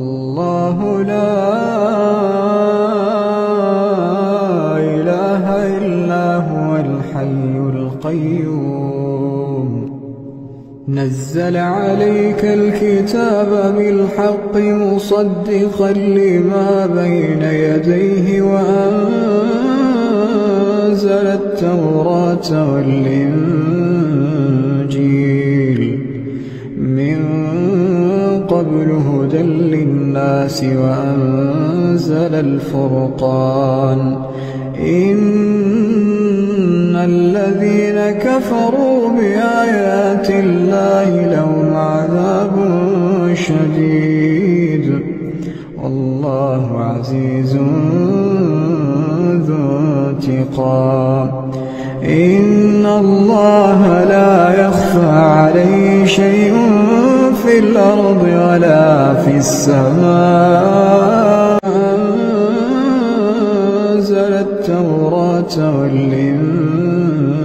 الله لا إله إلا هو الحي القيوم. نزل عليك الكتاب بالحق مصدقا لما بين يديه وأنزل التوراة والإنجيل للناس وأنزل الفرقان. إن الذين كفروا بآيات الله لهم عذاب شديد. والله عزيز ذو انتقام. إن الله لا يخفى عليه شيء في الأرض ولا السماء أنزل التوراة والإنجيل.